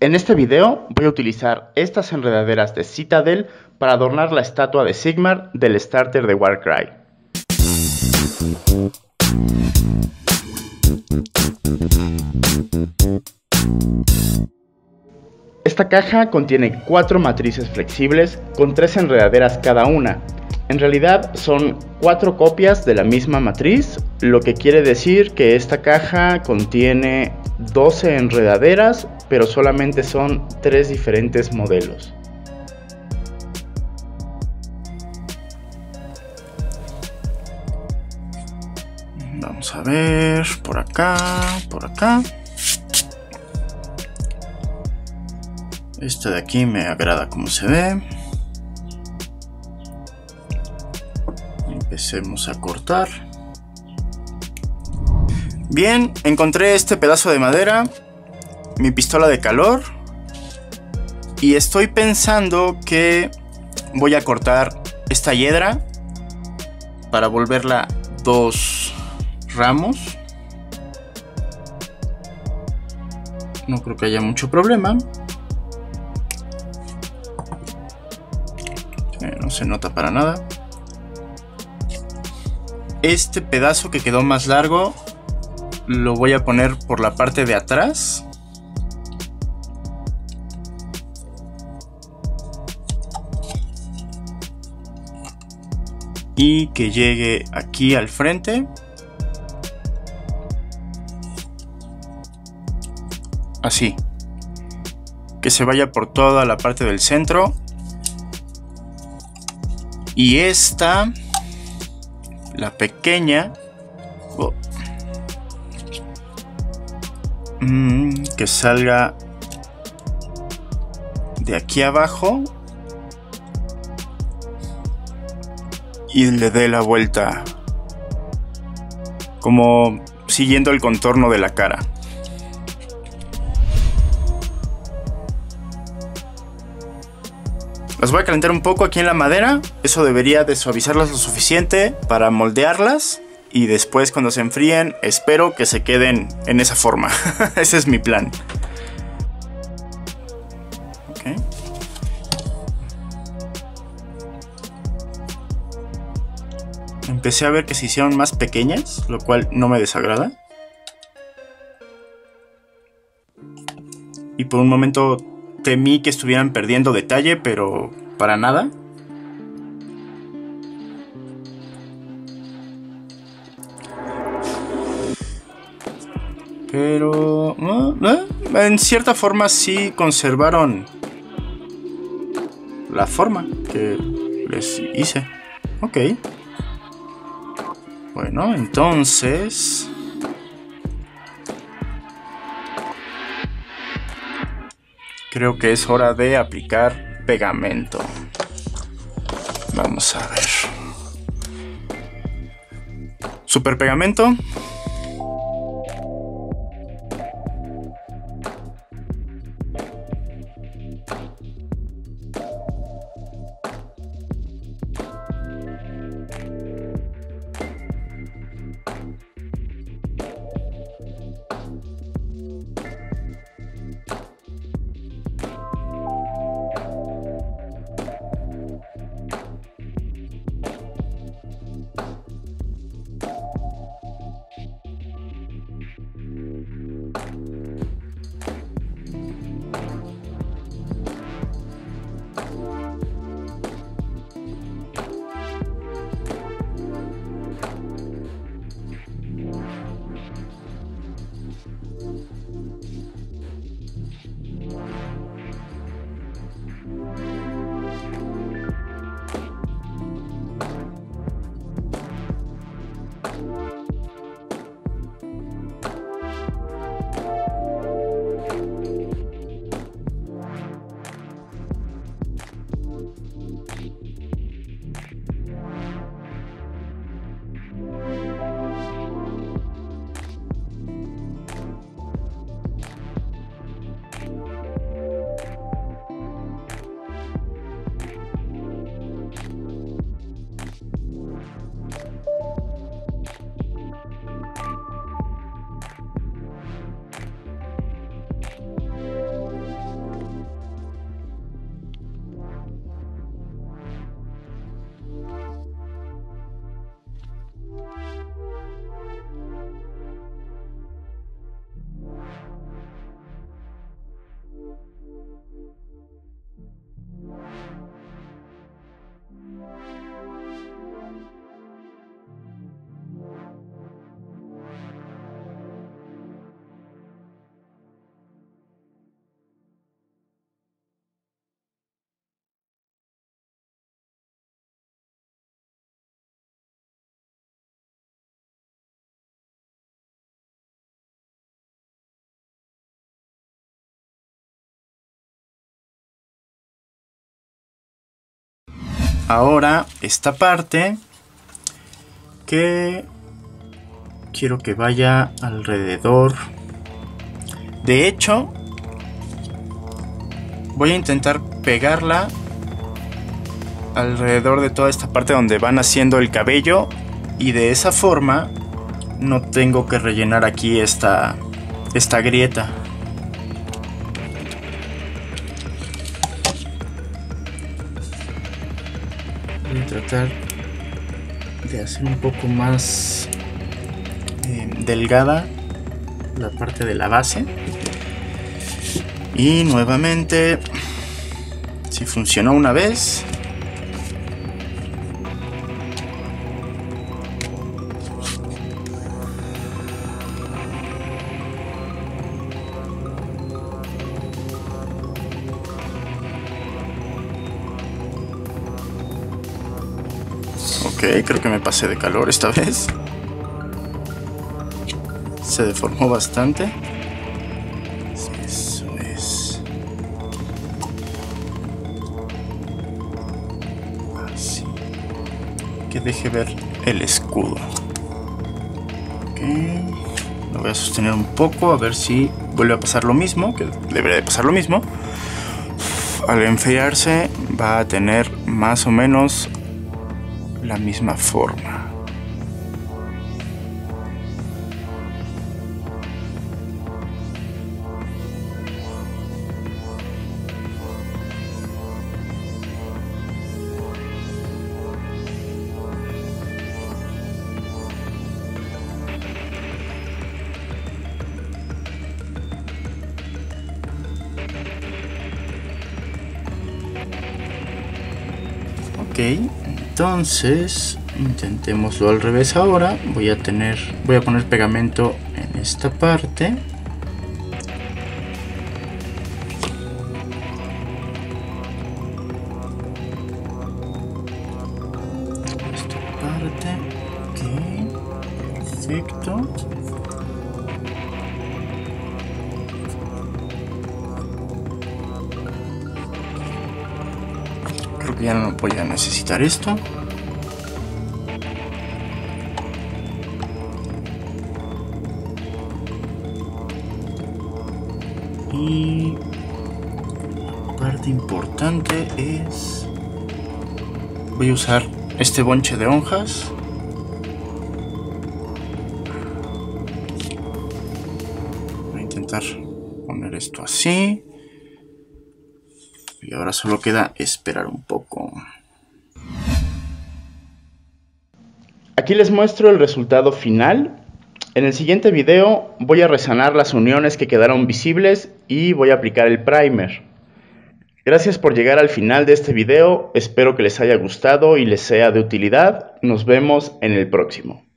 En este video voy a utilizar estas enredaderas de Citadel para adornar la estatua de Sigmar del starter de Warcry. Esta caja contiene cuatro matrices flexibles con tres enredaderas cada una. En realidad son cuatro copias de la misma matriz, lo que quiere decir que esta caja contiene 12 enredaderas, pero solamente son tres diferentes modelos. Vamos a ver, por acá, por acá. Esta de aquí me agrada como se ve. Empecemos a cortar. Bien, encontré este pedazo de madera, mi pistola de calor y estoy pensando que voy a cortar esta hiedra para volverla dos ramos. No creo que haya mucho problema. no se nota para nada. Este pedazo que quedó más largo lo voy a poner por la parte de atrás. Y que llegue aquí al frente. Así. Que se vaya por toda la parte del centro y esta, la pequeña, oh, mm, que salga de aquí abajo. Y le dé la vuelta. Como siguiendo el contorno de la cara. Las voy a calentar un poco aquí en la madera. Eso debería de suavizarlas lo suficiente para moldearlas. Y después cuando se enfríen, espero que se queden en esa forma. Ese es mi plan. Empecé a ver que se hicieron más pequeñas, lo cual no me desagrada. Y por un momento temí que estuvieran perdiendo detalle, pero para nada. Pero en cierta forma sí conservaron la forma que les hice. Ok. Bueno, entonces... creo que es hora de aplicar pegamento. Vamos a ver. Super pegamento. Ahora esta parte que quiero que vaya alrededor. De hecho, voy a intentar pegarla alrededor de toda esta parte donde van haciendo el cabello y de esa forma no tengo que rellenar aquí esta, esta grieta. Tratar de hacer un poco más eh, delgada la parte de la base. Y nuevamente, si funcionó una vez, Ok, creo que me pasé de calor esta vez. Se deformó bastante. Eso es. Así. Que deje ver el escudo. Ok. Lo voy a sostener un poco a ver si vuelve a pasar lo mismo. Que debería de pasar lo mismo. Al enfriarse va a tener más o menos la misma forma. Ok, entonces intentémoslo al revés ahora. Voy a tener voy a poner pegamento en esta parte ya no voy a necesitar esto. Y parte importante es... Voy a usar este bonche de hojas. Voy a intentar poner esto así. Y ahora solo queda esperar un poco. Aquí les muestro el resultado final. En el siguiente video voy a resanar las uniones que quedaron visibles y voy a aplicar el primer. Gracias por llegar al final de este video, espero que les haya gustado y les sea de utilidad. Nos vemos en el próximo.